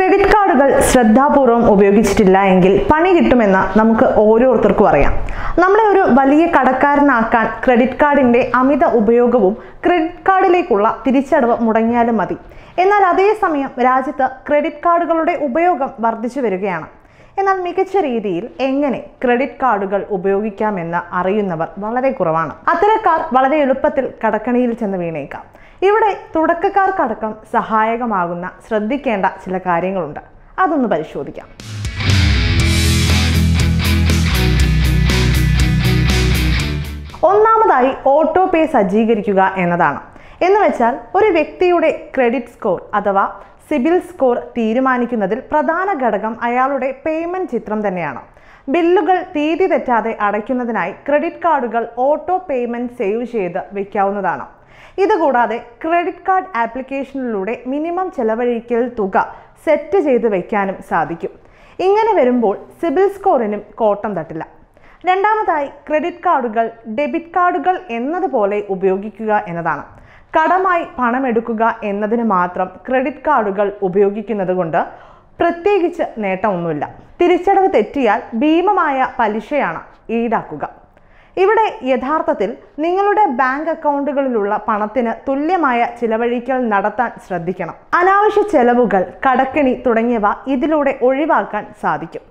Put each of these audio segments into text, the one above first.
Credit കാർഡുകൾ ശ്രദ്ധാപൂർവം ഉപയോഗിച്ചിട്ടില്ല എങ്കിൽ പണി കിട്ടുമെന്ന് നമുക്ക് ഓരോരുത്തർക്കും അറിയാം. നമ്മളെ ഒരു വലിയ കടക്കാരനാക്കാൻ ക്രെഡിറ്റ് കാർഡിന്റെ അമിത ഉപയോഗവും ക്രെഡിറ്റ് കാർഡിലേക്കുള്ള തിരിച്ചടവ് മുടങ്ങിയാലും മതി. എന്നാൽ അതേസമയം രാജ്യത്ത് ക്രെഡിറ്റ് കാർഡുകളുടെ ഉപയോഗം വർദ്ധിച്ചു വരികയാണ്. എന്നാൽ മികച്ച രീതിയിൽ എങ്ങനെ ക്രെഡിറ്റ് കാർഡുകൾ ഉപയോഗിക്കാമെന്ന് അറിയുന്നവർ വളരെ കുറവാണ്. അത്തരക്കാർ വളരെ എളുപ്പത്തിൽ കടക്കണിയിൽ ചെന്ന് വീണേക്കാം. ഇവിടെ തുടക്കക്കാർക്കടക്കം സഹായകമാകുന്ന ശ്രദ്ധിക്കേണ്ട ചില കാര്യങ്ങളുണ്ട്. അതൊന്ന് പരിശോധിക്കാം. ഒന്നാമതായി ഓട്ടോ പേ സജ്ജീകരിക്കുക എന്നതാണ്. എന്ന് വെച്ചാൽ ഒരു വ്യക്തിയുടെ ക്രെഡിറ്റ് സ്കോർ അഥവാ സിബിൽ സ്കോർ തീരുമാനിക്കുന്നതിൽ പ്രധാന ഘടകം അയാളുടെ പേയ്മെന്റ് ചിത്രം തന്നെയാണ്. ബില്ലുകൾ തീയതി തെറ്റാതെ അടയ്ക്കുന്നതിനായി ക്രെഡിറ്റ് കാർഡുകൾ ഓട്ടോ പേയ്മെന്റ് സേവ് ചെയ്ത് വെക്കാവുന്നതാണ്. ഇതുകൂടാതെ ക്രെഡിറ്റ് കാർഡ് ആപ്ലിക്കേഷനിലൂടെ മിനിമം ചെലവഴിക്കൽ തുക സെറ്റ് ചെയ്ത് വയ്ക്കാനും സാധിക്കും. ഇങ്ങനെ വരുമ്പോൾ സിബിൽ സ്കോറിനും കോട്ടം തട്ടില്ല. രണ്ടാമതായി ക്രെഡിറ്റ് കാർഡുകൾ ഡെബിറ്റ് കാർഡുകൾ എന്നതുപോലെ ഉപയോഗിക്കുക എന്നതാണ്. കടമായി പണമെടുക്കുക എന്നതിന് മാത്രം ക്രെഡിറ്റ് കാർഡുകൾ ഉപയോഗിക്കുന്നത് കൊണ്ട് പ്രത്യേകിച്ച് നേട്ടമൊന്നുമില്ല. തിരിച്ചടവ് തെറ്റിയാൽ ഭീമമായ പലിശയാണ് ഈടാക്കുക. ഇവിടെ യഥാർത്ഥത്തിൽ നിങ്ങളുടെ ബാങ്ക് അക്കൗണ്ടുകളിലുള്ള പണത്തിന് തുല്യമായ ചിലവഴിക്കൽ നടത്താൻ ശ്രദ്ധിക്കണം. അനാവശ്യ ചെലവുകൾ കടക്കിണി തുടങ്ങിയവ ഇതിലൂടെ ഒഴിവാക്കാൻ സാധിക്കും.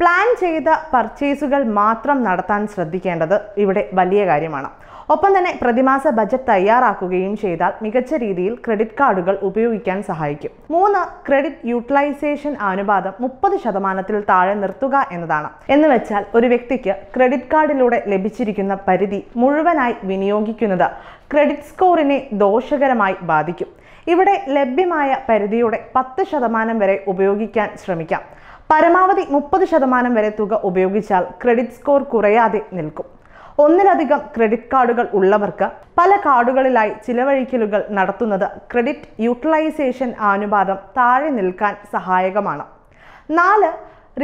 പ്ലാൻ ചെയ്ത പർച്ചേസുകൾ മാത്രം നടത്താൻ ശ്രദ്ധിക്കേണ്ടത് ഇവിടെ വലിയ കാര്യമാണ്. ഒപ്പം തന്നെ പ്രതിമാസ ബജറ്റ് തയ്യാറാക്കുകയും ചെയ്താൽ മികച്ച രീതിയിൽ ക്രെഡിറ്റ് കാർഡുകൾ ഉപയോഗിക്കാൻ സഹായിക്കും. മൂന്ന് ക്രെഡിറ്റ് യൂട്ടിലൈസേഷൻ അനുപാതം മുപ്പത് ശതമാനത്തിൽ താഴെ നിർത്തുക എന്നതാണ്. എന്ന് വെച്ചാൽ ഒരു വ്യക്തിക്ക് ക്രെഡിറ്റ് കാർഡിലൂടെ ലഭിച്ചിരിക്കുന്ന പരിധി മുഴുവനായി വിനിയോഗിക്കുന്നത് ക്രെഡിറ്റ് സ്കോറിനെ ദോഷകരമായി ബാധിക്കും. ഇവിടെ ലഭ്യമായ പരിധിയുടെ പത്ത് ശതമാനം വരെ ഉപയോഗിക്കാൻ ശ്രമിക്കാം. പരമാവധി മുപ്പത് ശതമാനം വരെ തുക ഉപയോഗിച്ചാൽ ക്രെഡിറ്റ് സ്കോർ കുറയാതെ നിൽക്കും. ഒന്നിലധികം ക്രെഡിറ്റ് കാർഡുകൾ ഉള്ളവർക്ക് പല കാർഡുകളിലായി ചിലവഴിക്കലുകൾ നടത്തുന്നത് ക്രെഡിറ്റ് യൂട്ടിലൈസേഷൻ അനുപാതം താഴെ നിൽക്കാൻ സഹായകമാണ്. നാല്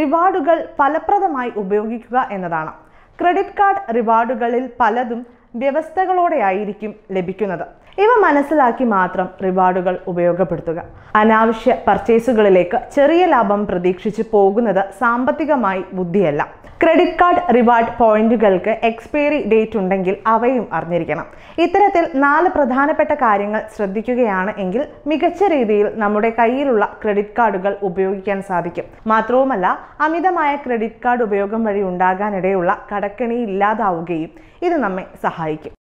റിവാർഡുകൾ ഫലപ്രദമായി ഉപയോഗിക്കുക എന്നതാണ്. ക്രെഡിറ്റ് കാർഡ് റിവാർഡുകളിൽ പലതും വ്യവസ്ഥകളോടെയായിരിക്കും ലഭിക്കുന്നത്. ഇവ മനസ്സിലാക്കി മാത്രം റിവാർഡുകൾ ഉപയോഗപ്പെടുത്തുക. അനാവശ്യ പർച്ചേസുകളിലേക്ക് ചെറിയ ലാഭം പ്രതീക്ഷിച്ച് പോകുന്നത് സാമ്പത്തികമായി ബുദ്ധിയല്ല. ക്രെഡിറ്റ് കാർഡ് റിവാർഡ് പോയിന്റുകൾക്ക് എക്സ്പയറി ഡേറ്റ് ഉണ്ടെങ്കിൽ അവയും അറിഞ്ഞിരിക്കണം. ഇത്തരത്തിൽ നാല് പ്രധാനപ്പെട്ട കാര്യങ്ങൾ ശ്രദ്ധിക്കുകയാണ് എങ്കിൽ മികച്ച രീതിയിൽ നമ്മുടെ കയ്യിലുള്ള ക്രെഡിറ്റ് കാർഡുകൾ ഉപയോഗിക്കാൻ സാധിക്കും. മാത്രവുമല്ല അമിതമായ ക്രെഡിറ്റ് കാർഡ് ഉപയോഗം വഴി ഉണ്ടാകാനിടയുള്ള കടക്കെണി ഇല്ലാതാവുകയും ഇത് നമ്മെ സഹായിക്കും